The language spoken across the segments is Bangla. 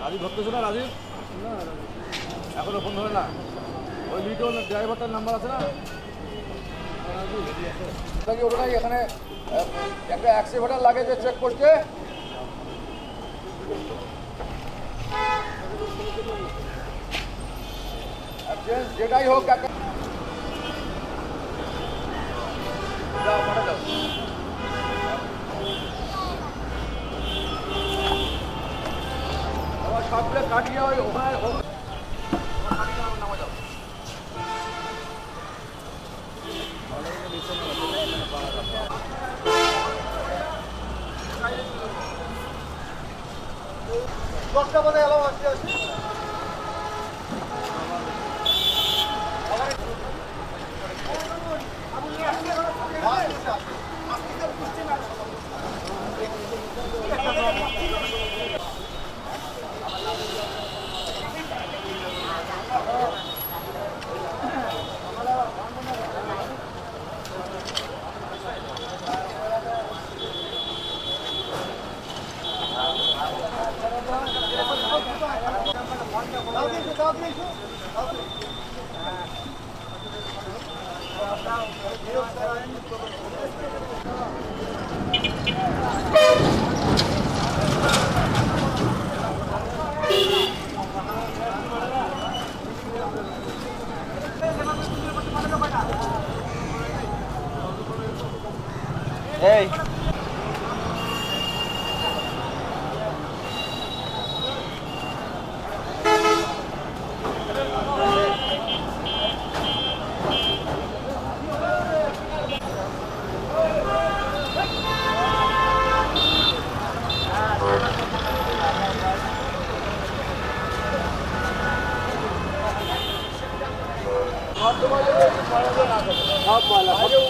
রাজীব ধরতেছো না রাজীব এখনো ফোন ধরে না ওই ড্রাইভারটার আছে না? ওটাই এখানে একটা লাগে যে চেক করতে যেটাই হোক দশটা মানে এলাম আসতে আসি এই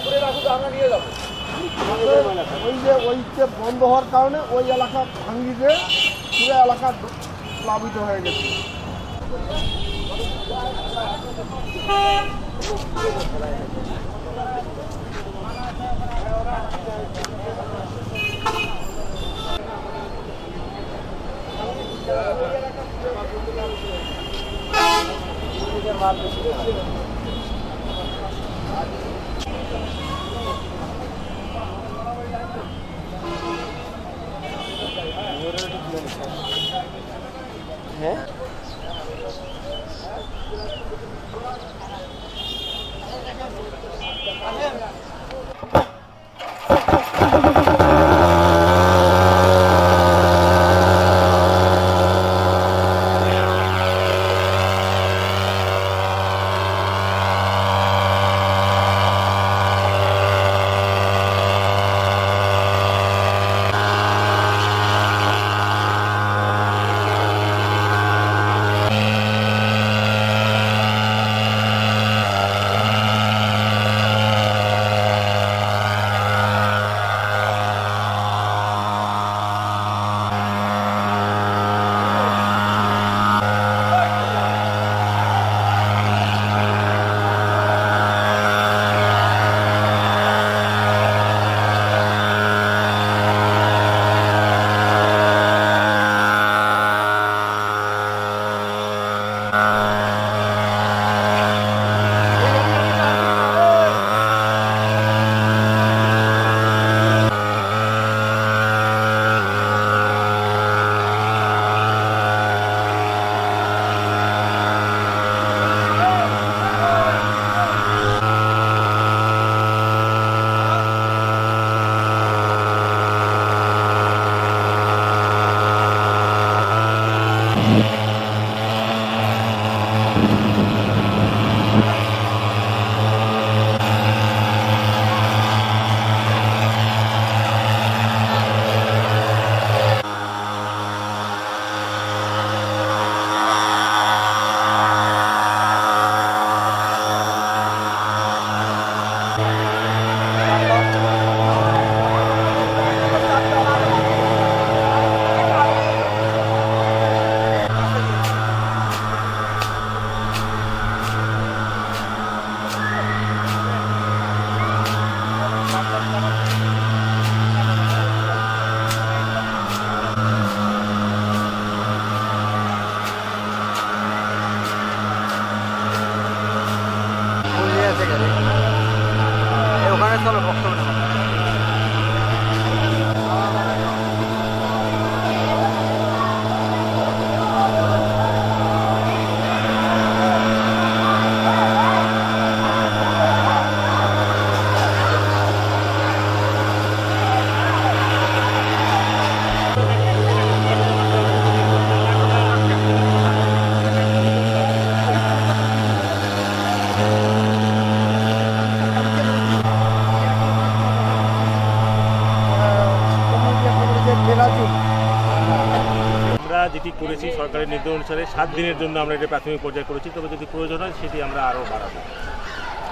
উপরে রাখুন আমরা নিয়ে যাব ওই যে ওই বন্ধ হওয়ার কারণে ওই এলাকা ভাঙ্গি যে পুরো এলাকা প্লাবিত হয়ে গেছে। হ্যাঁ? যেটি করেছি সরকারের নির্দেশ অনুসারে সাত দিনের জন্য আমরা এটা প্রাথমিক পর্যায়ে করেছি তবে যদি প্রয়োজন হয় সেটি আমরা আরও বাড়াবো।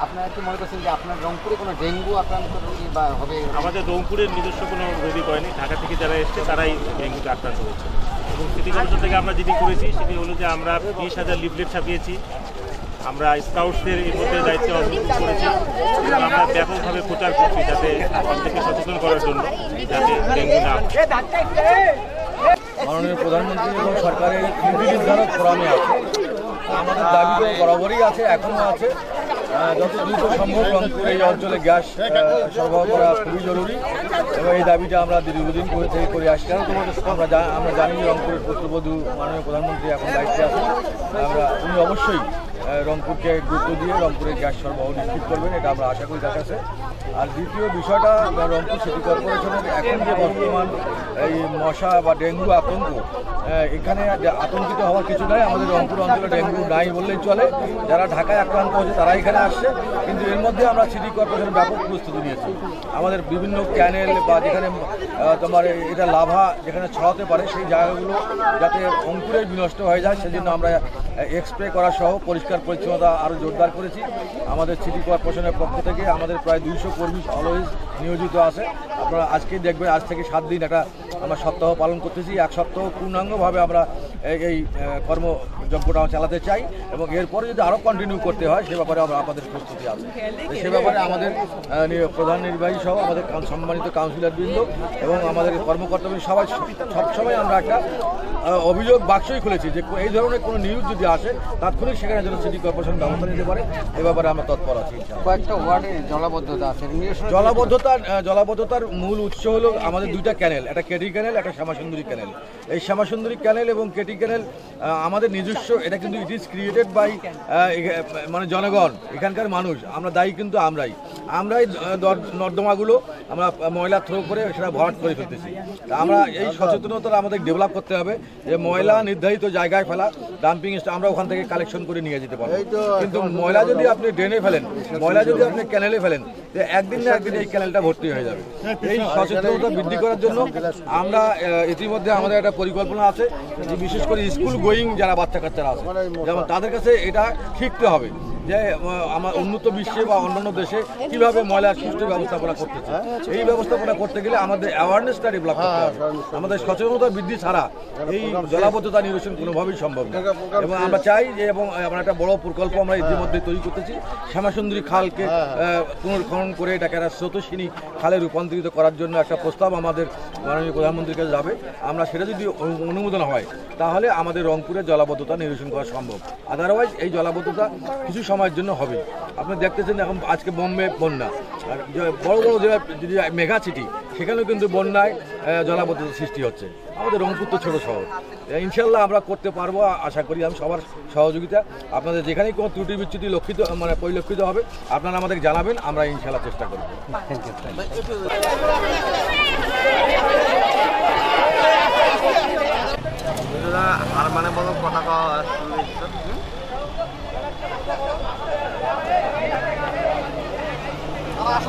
আপনারা কি মনে করছেন যে আপনার রংপুরে কোনো ডেঙ্গু আক্রান্ত রোগী বা হবে আমাদের রংপুরের নিজস্ব কোনো রোগী করেনি ঢাকা থেকে যারা এসছে তারাই ডেঙ্গুতে আক্রান্ত হয়েছে। এবং সিটি কমিশন থেকে আমরা যেটি করেছি সেটি হলো যে আমরা বিশ হাজার লিফলেট ছাপিয়েছি। আমরা স্কাউটসদের এর মধ্যে দায়িত্ব অর্পণ করেছি। আমরা ব্যাপকভাবে প্রচার করছি যাতে সচেতন করার জন্য যাতে ডেঙ্গু না। মাননীয় প্রধানমন্ত্রী এবং সরকারের নীতি নির্ধারক ফোরামে আছে। আমাদের দাবি তো বরাবরই আছে এখনও আছে। যত দ্রুত সম্ভব রংপুর এই অঞ্চলে গ্যাস সরবরাহ করা খুবই জরুরি এবং এই দাবিটা আমরা দীর্ঘদিন করে থেকে করে আসছি। আমরা জা- আমরা জানি রংপুরের পুত্রবধূ মাননীয় প্রধানমন্ত্রী এখন দায়িত্বে আছেন। আমরা উনি অবশ্যই রংপুরকে গুরুত্ব দিয়ে রংপুরের গ্যাস সরবরাহ নিশ্চিত করবেন, এটা আমরা আশা করি কাছে আর দ্বিতীয় বিষয়টা রংপুর সিটি কর্পোরেশনের এখন যে বর্তমান এই মশা বা ডেঙ্গু আতঙ্ক এখানে আতঙ্কিত হওয়ার কিছু নাই, আমাদের রংপুর অঞ্চলে ডেঙ্গু নাই বললেই চলে। যারা ঢাকায় আক্রান্ত হয়েছে তারা এখানে আসছে। কিন্তু এর মধ্যে আমরা সিটি কর্পোরেশন ব্যাপক প্রস্তুতি নিয়েছি। আমাদের বিভিন্ন ক্যানেল বা যেখানে তোমার এটা লাভা যেখানে ছড়াতে পারে, সেই জায়গাগুলো যাতে অঙ্কুরে বিনষ্ট হয়ে যায়, সেজন্য আমরা এক্সপ্রে করা সহ পরিষ্কার পরিচ্ছন্নতা আরও জোরদার করেছি। আমাদের সিটি কর্পোরেশনের পক্ষ থেকে আমাদের প্রায় দুইশো কর্মী অলওয়েজ নিয়োজিত আছে। আপনারা আজকে দেখবেন, আজ থেকে সাত দিন একটা আমরা সপ্তাহ পালন করতেছি। এক সপ্তাহ পূর্ণাঙ্গভাবে আমরা এই- কর্মযজ্ঞটা চালাতে চাই এবং এরপরে যদি আরও কন্টিনিউ করতে হয়, সে ব্যাপারে আমরা আমাদের প্রস্তুতি আছে। সে ব্যাপারে আমাদের প্রধান নির্বাহী সহ আমাদের সম্মানিত কাউন্সিলর বৃন্দ এবং আমাদের কর্মকর্তাবৃন্দ সবাই সবসময় আমরা একটা অভিযোগ বাক্সই খুলেছি যে এই ধরনের কোনো নিউজ যদি আসে, তাৎক্ষণিক সেখানে যেন সিটি কর্পোরেশন ব্যবস্থা নিতে পারে এ ব্যাপারে আমরা তৎপর আছি কয়েকটা ওয়ার্ডে জলাবদ্ধতা আছে জলাবদ্ধতার জলাবদ্ধতার মূল উৎস হল আমাদের দুইটা ক্যানেল একটা কেটি ক্যানেল একটা শ্যামাসুন্দরী ক্যানেল। এই শ্যামাসুন্দরী ক্যানেল এবং কেটি ক্যানেল আমাদের নিজস্ব এটা কিন্তু ইট ইজ ক্রিয়েটেড বাই মানে জনগণ এখানকার মানুষ আমরা দায়ী কিন্তু আমরাই। আমরাই নর্দমাগুলো আমরা ময়লা থ্রো করে সেটা ভরাট করে ফেলতেছি। তা আমরা এই সচেতনতা আমাদের ডেভেলপ করতে হবে যে ময়লা নির্ধারিত জায়গায় ফেলা ডাম্পিং আমরা ওখান থেকে কালেকশন করে নিয়ে যেতে পারব। কিন্তু ময়লা যদি আপনি ড্রেনে ফেলেন ময়লা যদি আপনি ক্যানেলে ফেলেন যে একদিন না একদিন এই ক্যানেলটা ভর্তি হয়ে যাবে। এই সচেতনতা বৃদ্ধি করার জন্য আমরা ইতিমধ্যে আমাদের একটা পরিকল্পনা আছে যে বিশেষ করে স্কুল গোয়িং যারা বাচ্চা কাচ্চারা আছে যেমন তাদের কাছে এটা শিখতে হবে। যে আমার উন্নত বিশ্বে বা অন্যান্য দেশে কীভাবে ময়লার সুষ্ঠু ব্যবস্থাপনা করতেছে। এই ব্যবস্থাপনা করতে গেলে আমাদের অ্যাওয়ারনেসটা ডেভেলপ করতে হবে। আমাদের সচেতনতা বৃদ্ধি ছাড়া এই জলাবদ্ধতা নিরসন কোনোভাবেই সম্ভব না। এবং আমরা চাই যে এবং আমরা একটা বড় প্রকল্প আমরা ইতিমধ্যে তৈরি করতেছি। শ্যামাসুন্দরী খালকে আহ, পুনর্খনন করে এটাকে একটা স্রোতস্বিনী খালে রূপান্তরিত করার জন্য একটা প্রস্তাব আমাদের মাননীয় প্রধানমন্ত্রীর কাছে যাবে। আমরা সেটা যদি অনু- অনুমোদন হয় তাহলে আমাদের রংপুরের জলাবদ্ধতা নিরসন করা সম্ভব। আদারওয়াইজ এই জলাবদ্ধতা কিছু সময়ের জন্য হবে। আপনি দেখতেছেন এখন আজকে বোম্বে বন্যা। আর বড় বড় জেলা যদি মেঘা সিটি সেখানেও কিন্তু বন্যায় আহ, জলাবদ্ধতা সৃষ্টি হচ্ছে। আমাদের রংপুর তো ছোটো শহর। ইনশাল্লাহ আমরা করতে পারব আশা করি আমি সবার সহযোগিতা। আপনাদের যেখানেই কোনো ত্রুটি বিচ্যুতি লক্ষিত মানে পরিলক্ষিত হবে আপনারা আমাদের জানাবেন আমরা ইনশাল্লাহ চেষ্টা করব। আর মানে বলো কথা